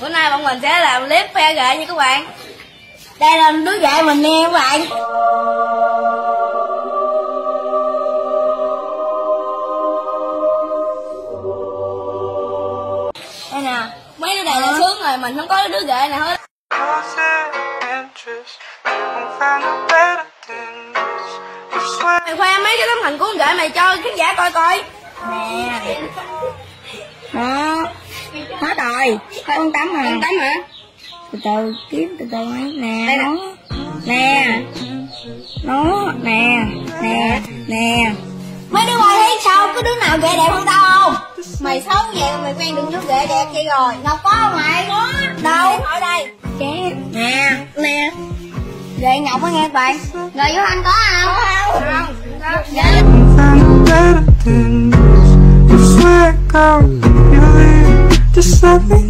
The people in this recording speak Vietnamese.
Bữa nay bọn mình sẽ làm clip phe gậy nha các bạn. Đây là đứa gậy mình nè các bạn. Đây nè Mấy đứa này là sướng rồi, mình không có đứa gậy nào hết. Mày khoe mấy cái tấm hình cuốn gậy mày cho khán giả coi coi. Nè. Đó Hết rồi. Con tắm hả? Con tắm hả? Từ từ kiếm từ từ ấy. Nè nó. Nè. Nó. Nè Nè Nè. Mấy đứa mày thấy sao? Có đứa nào ghệ đẹp hơn tao không? Mày xấu vậy mày quen được đứa gậy đẹp vậy rồi. Đâu có mày có Đâu? Ở đây. Ché Nè Nè. Ghệ ngọc á nghe các bạn Rồi vô anh có không? Không. Không Dạ. Won't find love me.